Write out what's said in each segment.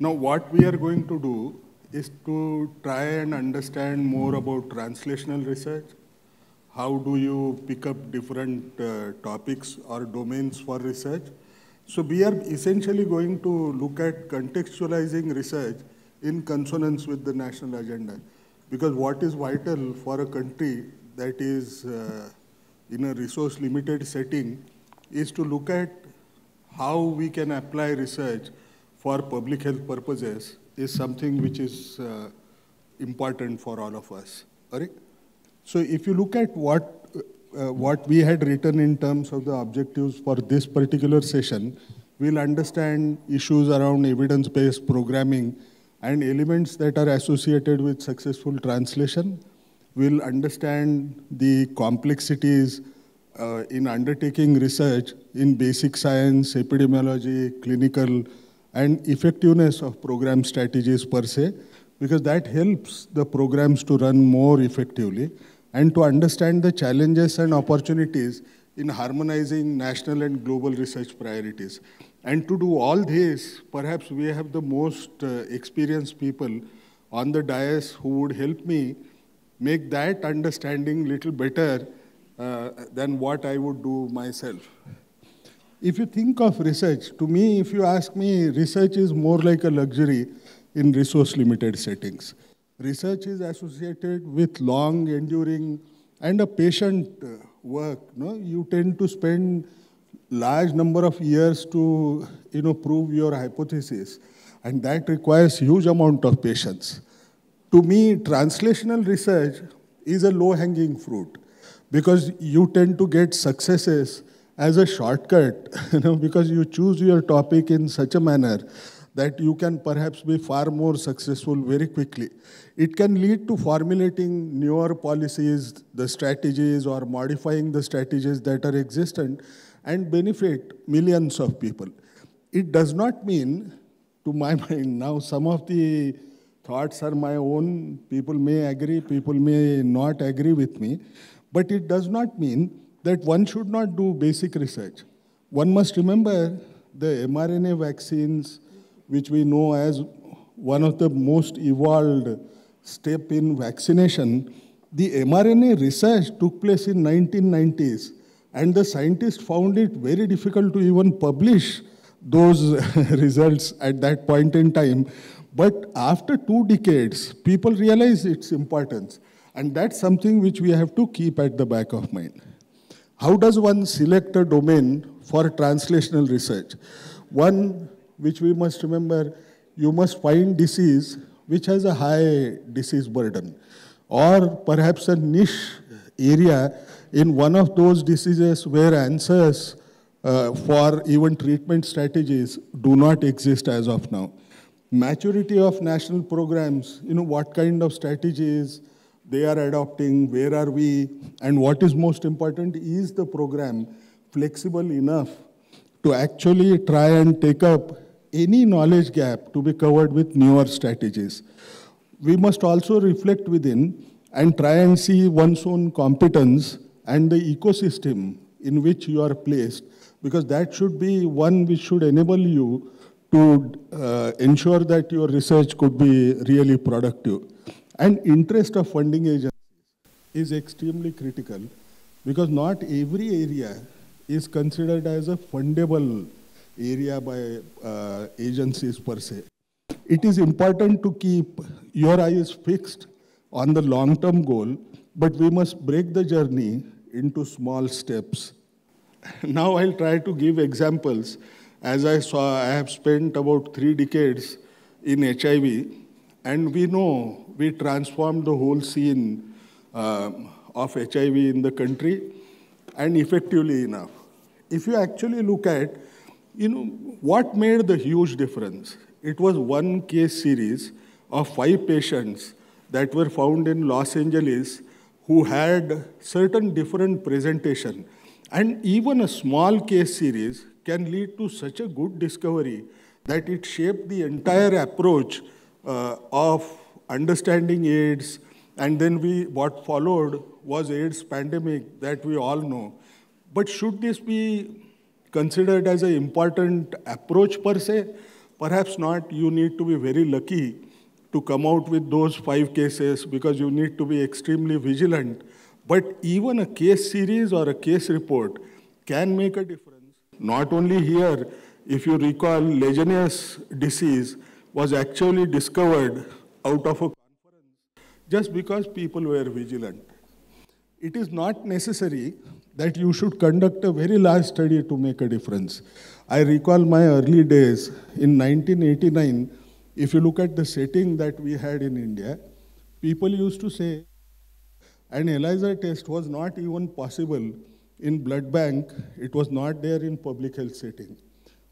Now, what we are going to do is to try and understand more about translational research. How do you pick up different uh, topics or domains for research? So we are essentially going to look at contextualizing research in consonance with the national agenda. Because what is vital for a country that is uh, in a resource limited setting is to look at how we can apply research for public health purposes is something which is uh, important for all of us. So if you look at what, uh, what we had written in terms of the objectives for this particular session, we'll understand issues around evidence-based programming and elements that are associated with successful translation. We'll understand the complexities uh, in undertaking research in basic science, epidemiology, clinical, and effectiveness of program strategies per se, because that helps the programs to run more effectively and to understand the challenges and opportunities in harmonizing national and global research priorities. And to do all this, perhaps we have the most uh, experienced people on the dais who would help me make that understanding little better uh, than what I would do myself. If you think of research, to me, if you ask me, research is more like a luxury in resource limited settings. Research is associated with long, enduring, and a patient uh, work. No? You tend to spend large number of years to you know, prove your hypothesis, and that requires huge amount of patience. To me, translational research is a low-hanging fruit because you tend to get successes as a shortcut, you know, because you choose your topic in such a manner that you can perhaps be far more successful very quickly. It can lead to formulating newer policies, the strategies, or modifying the strategies that are existent and benefit millions of people. It does not mean, to my mind, now some of the thoughts are my own, people may agree, people may not agree with me, but it does not mean that one should not do basic research. One must remember the mRNA vaccines, which we know as one of the most evolved step in vaccination, the mRNA research took place in 1990s, and the scientists found it very difficult to even publish those results at that point in time. But after two decades, people realized its importance. And that's something which we have to keep at the back of mind. How does one select a domain for translational research? One which we must remember, you must find disease which has a high disease burden, or perhaps a niche area in one of those diseases where answers uh, for even treatment strategies do not exist as of now. Maturity of national programs, you know, what kind of strategies, they are adopting, where are we, and what is most important, is the program flexible enough to actually try and take up any knowledge gap to be covered with newer strategies. We must also reflect within and try and see one's own competence and the ecosystem in which you are placed, because that should be one which should enable you to uh, ensure that your research could be really productive. And interest of funding agencies is extremely critical because not every area is considered as a fundable area by uh, agencies per se. It is important to keep your eyes fixed on the long-term goal, but we must break the journey into small steps. Now I'll try to give examples. As I saw, I have spent about three decades in HIV, and we know we transformed the whole scene uh, of HIV in the country and effectively enough. If you actually look at, you know, what made the huge difference? It was one case series of five patients that were found in Los Angeles who had certain different presentation. And even a small case series can lead to such a good discovery that it shaped the entire approach uh, of understanding AIDS, and then we, what followed was AIDS pandemic that we all know. But should this be considered as an important approach per se? Perhaps not, you need to be very lucky to come out with those five cases because you need to be extremely vigilant. But even a case series or a case report can make a difference. Not only here, if you recall, Legionnaires disease was actually discovered out of a conference just because people were vigilant. It is not necessary that you should conduct a very large study to make a difference. I recall my early days in 1989. If you look at the setting that we had in India, people used to say an ELISA test was not even possible in blood bank. It was not there in public health setting.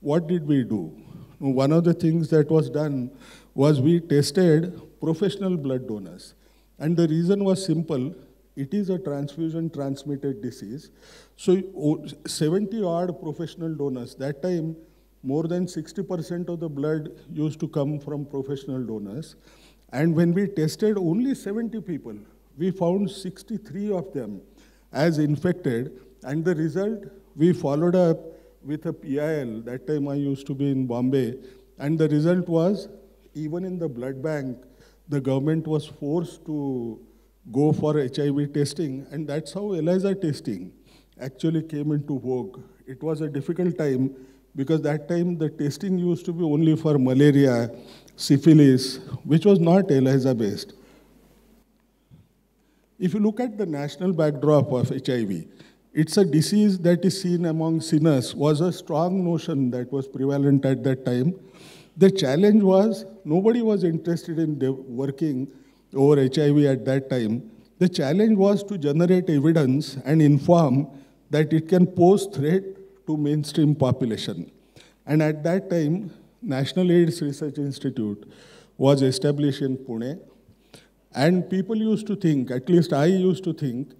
What did we do? One of the things that was done was we tested professional blood donors. And the reason was simple it is a transfusion transmitted disease. So 70 odd professional donors, that time more than 60% of the blood used to come from professional donors. And when we tested only 70 people, we found 63 of them as infected. And the result, we followed up with a PIL. That time I used to be in Bombay. And the result was, even in the blood bank, the government was forced to go for HIV testing, and that's how ELISA testing actually came into vogue. It was a difficult time because that time the testing used to be only for malaria, syphilis, which was not ELISA based. If you look at the national backdrop of HIV, it's a disease that is seen among sinners, was a strong notion that was prevalent at that time. The challenge was nobody was interested in working over HIV at that time, the challenge was to generate evidence and inform that it can pose threat to mainstream population. And at that time, National AIDS Research Institute was established in Pune. And people used to think, at least I used to think,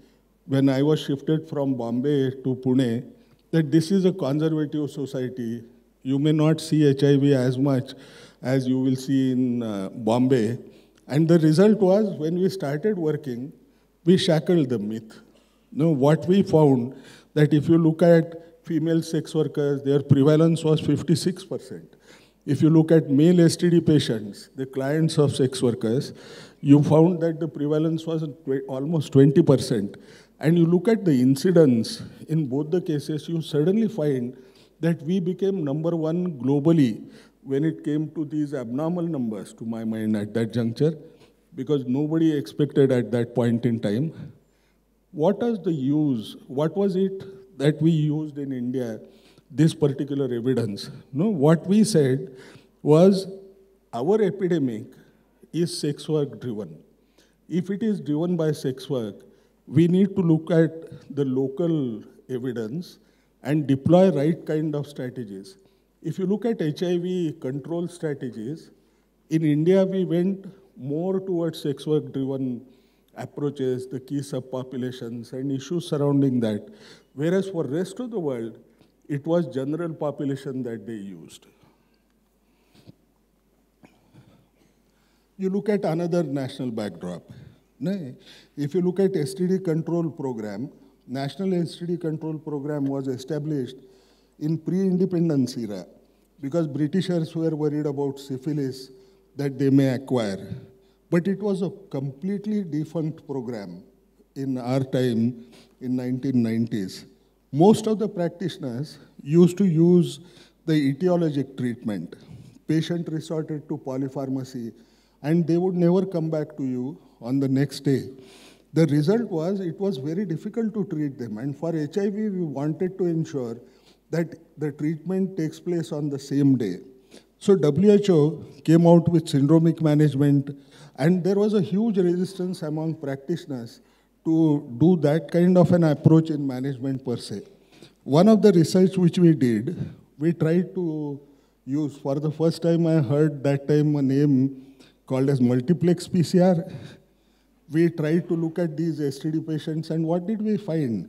when I was shifted from Bombay to Pune, that this is a conservative society. You may not see HIV as much as you will see in uh, Bombay. And the result was when we started working, we shackled the myth. No, what we found that if you look at female sex workers, their prevalence was 56%. If you look at male STD patients, the clients of sex workers, you found that the prevalence was almost 20%. And you look at the incidence in both the cases, you suddenly find that we became number one globally when it came to these abnormal numbers, to my mind, at that juncture, because nobody expected at that point in time. What was the use? What was it that we used in India, this particular evidence? No, what we said was our epidemic is sex work driven. If it is driven by sex work, we need to look at the local evidence and deploy right kind of strategies. If you look at HIV control strategies, in India we went more towards sex work driven approaches, the key subpopulations and issues surrounding that. Whereas for rest of the world, it was general population that they used. You look at another national backdrop. If you look at STD control program, National STD control program was established in pre-independence era because Britishers were worried about syphilis that they may acquire. But it was a completely defunct program in our time in 1990s. Most of the practitioners used to use the etiologic treatment. Patient resorted to polypharmacy and they would never come back to you on the next day. The result was it was very difficult to treat them. And for HIV, we wanted to ensure that the treatment takes place on the same day. So WHO came out with syndromic management, and there was a huge resistance among practitioners to do that kind of an approach in management per se. One of the research which we did, we tried to use, for the first time I heard that time a name called as multiplex PCR. We tried to look at these STD patients, and what did we find?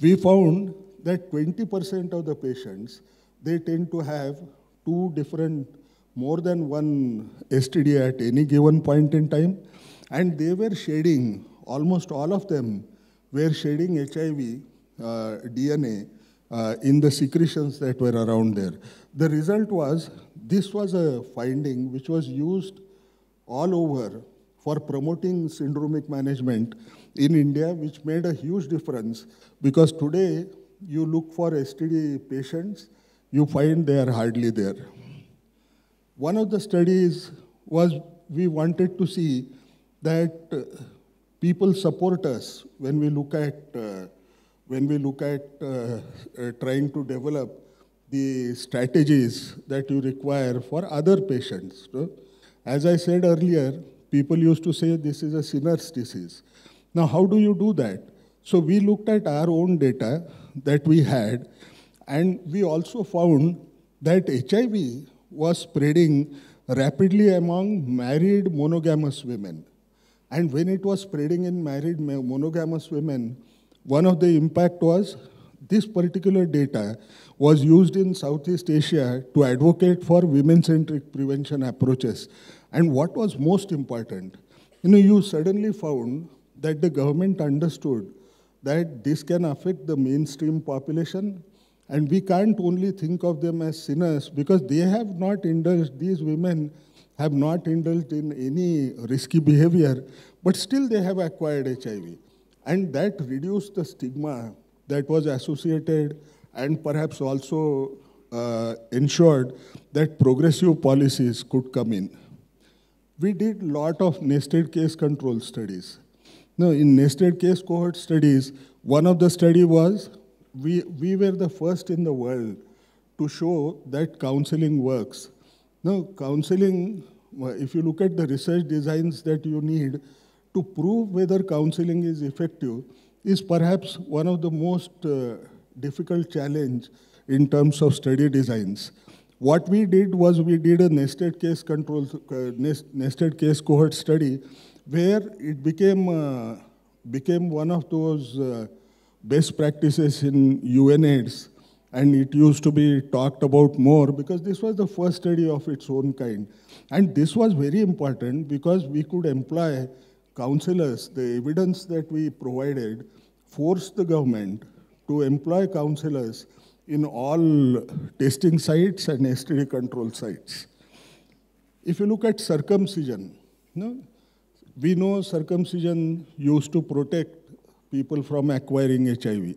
We found that 20% of the patients, they tend to have two different, more than one STD at any given point in time. And they were shedding, almost all of them were shedding HIV uh, DNA uh, in the secretions that were around there. The result was, this was a finding which was used all over for promoting syndromic management in India, which made a huge difference because today you look for STD patients, you find they are hardly there. One of the studies was we wanted to see that uh, people support us when we look at uh, when we look at uh, uh trying to develop the strategies that you require for other patients. As I said earlier, people used to say this is a sinner's disease. Now, how do you do that? So we looked at our own data that we had, and we also found that HIV was spreading rapidly among married monogamous women. And when it was spreading in married monogamous women, one of the impact was this particular data was used in Southeast Asia to advocate for women-centric prevention approaches. And what was most important, you know, you suddenly found that the government understood that this can affect the mainstream population and we can't only think of them as sinners because they have not indulged, these women have not indulged in any risky behavior, but still they have acquired HIV. And that reduced the stigma that was associated and perhaps also uh, ensured that progressive policies could come in. We did a lot of nested case control studies. Now, in nested case cohort studies, one of the study was we, we were the first in the world to show that counseling works. Now, counseling, if you look at the research designs that you need to prove whether counseling is effective, is perhaps one of the most uh, difficult challenge in terms of study designs. What we did was we did a nested case control, uh, nest, nested case cohort study where it became, uh, became one of those uh, best practices in UNAIDS, and it used to be talked about more because this was the first study of its own kind. And this was very important because we could employ counselors, the evidence that we provided forced the government to employ counselors in all testing sites and STD control sites. If you look at circumcision, know, we know circumcision used to protect people from acquiring HIV.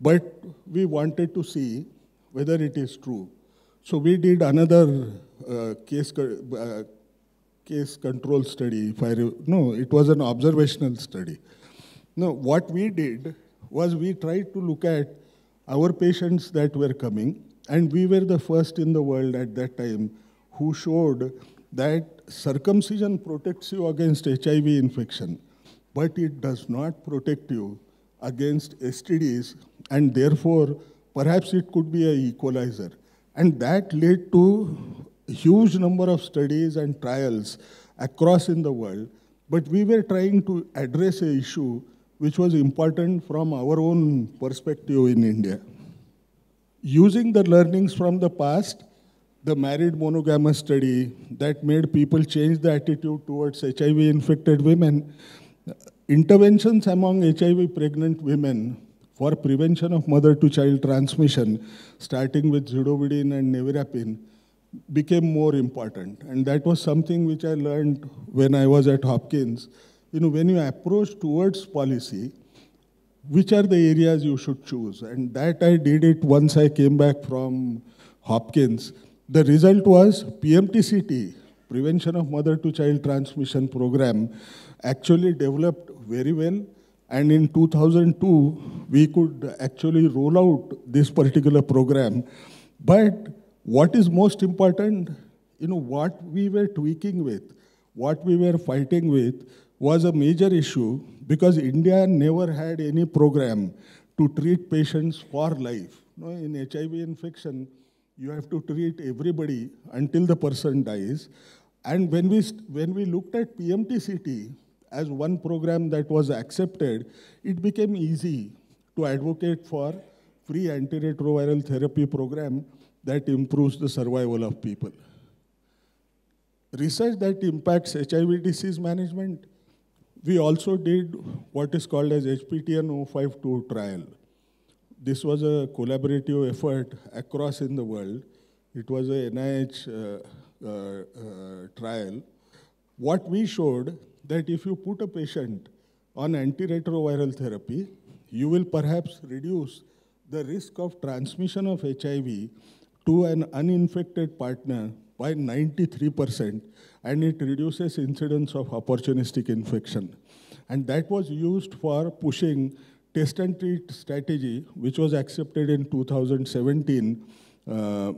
But we wanted to see whether it is true. So we did another uh, case, uh, case control study. If I no, it was an observational study. No, what we did was we tried to look at our patients that were coming, and we were the first in the world at that time who showed that circumcision protects you against HIV infection but it does not protect you against STDs, and therefore, perhaps it could be a equalizer. And that led to huge number of studies and trials across in the world, but we were trying to address a issue which was important from our own perspective in India. Using the learnings from the past, the married monogamous study that made people change the attitude towards HIV infected women, interventions among HIV pregnant women for prevention of mother-to-child transmission, starting with zidovudine and nevirapine, became more important. And that was something which I learned when I was at Hopkins. You know, when you approach towards policy, which are the areas you should choose? And that I did it once I came back from Hopkins. The result was PMTCT, Prevention of Mother-to-Child Transmission Program, actually developed very well. And in 2002, we could actually roll out this particular program. But what is most important, you know, what we were tweaking with, what we were fighting with was a major issue because India never had any program to treat patients for life. You know, in HIV infection, you have to treat everybody until the person dies. And when we, when we looked at PMTCT, as one program that was accepted, it became easy to advocate for free antiretroviral therapy program that improves the survival of people. Research that impacts HIV disease management, we also did what is called as HPTN 052 trial. this was a collaborative effort across in the world. It was a NIH uh, uh, uh, trial. What we showed that if you put a patient on antiretroviral therapy, you will perhaps reduce the risk of transmission of HIV to an uninfected partner by 93%, and it reduces incidence of opportunistic infection. And that was used for pushing test and treat strategy, which was accepted in 2017 uh, uh,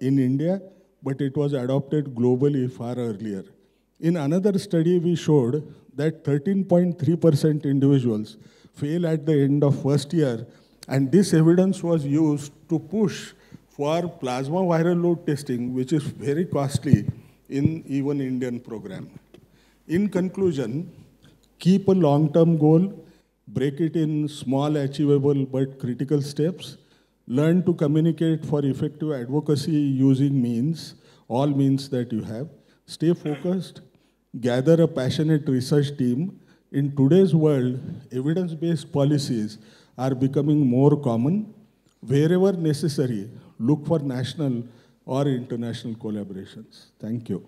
in India, but it was adopted globally far earlier. In another study, we showed that 13.3% individuals fail at the end of first year, and this evidence was used to push for plasma viral load testing, which is very costly in even Indian program. In conclusion, keep a long-term goal, break it in small achievable but critical steps, learn to communicate for effective advocacy using means, all means that you have, stay focused, gather a passionate research team. In today's world, evidence-based policies are becoming more common. Wherever necessary, look for national or international collaborations. Thank you.